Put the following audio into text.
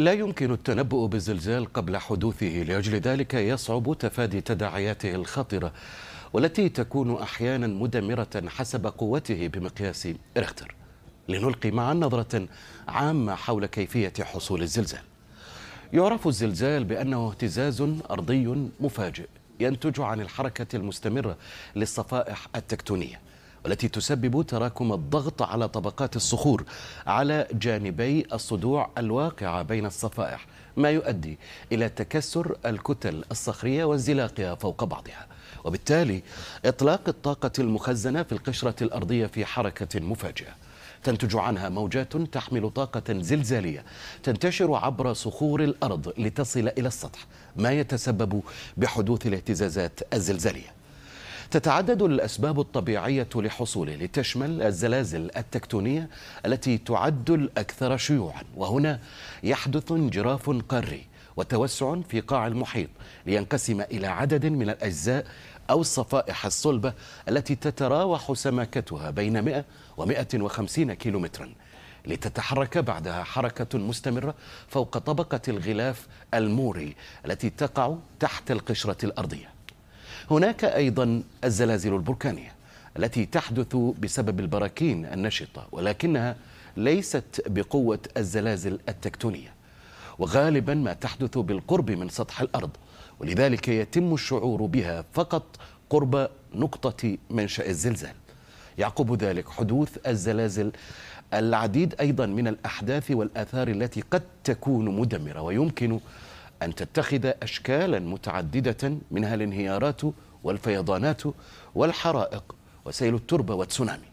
لا يمكن التنبؤ بالزلزال قبل حدوثه لأجل ذلك يصعب تفادي تداعياته الخطرة والتي تكون أحيانا مدمرة حسب قوته بمقياس ريختر لنلقي معا نظرة عامة حول كيفية حصول الزلزال. يعرف الزلزال بأنه اهتزاز أرضي مفاجئ ينتج عن الحركة المستمرة للصفائح التكتونية. والتي تسبب تراكم الضغط على طبقات الصخور على جانبي الصدوع الواقعة بين الصفائح ما يؤدي إلى تكسر الكتل الصخرية وانزلاقها فوق بعضها. وبالتالي إطلاق الطاقة المخزنة في القشرة الأرضية في حركة مفاجئة. تنتج عنها موجات تحمل طاقة زلزالية تنتشر عبر صخور الأرض لتصل إلى السطح ما يتسبب بحدوث الاهتزازات الزلزالية. تتعدد الأسباب الطبيعية لحصوله لتشمل الزلازل التكتونية التي تعد الأكثر شيوعا. وهنا يحدث انجراف قاري وتوسع في قاع المحيط لينقسم إلى عدد من الأجزاء أو الصفائح الصلبة التي تتراوح سماكتها بين 100 و 150 كيلومترا لتتحرك بعدها حركة مستمرة فوق طبقة الغلاف الموري التي تقع تحت القشرة الأرضية. هناك أيضا الزلازل البركانية التي تحدث بسبب البراكين النشطة ولكنها ليست بقوة الزلازل التكتونية. وغالبا ما تحدث بالقرب من سطح الأرض ولذلك يتم الشعور بها فقط قرب نقطة منشأ الزلزال. يعقب ذلك حدوث الزلازل العديد أيضا من الأحداث والآثار التي قد تكون مدمرة ويمكن أن تتخذ أشكالا متعددة منها الانهيارات والفيضانات والحرائق وسيل التربة والتسونامي.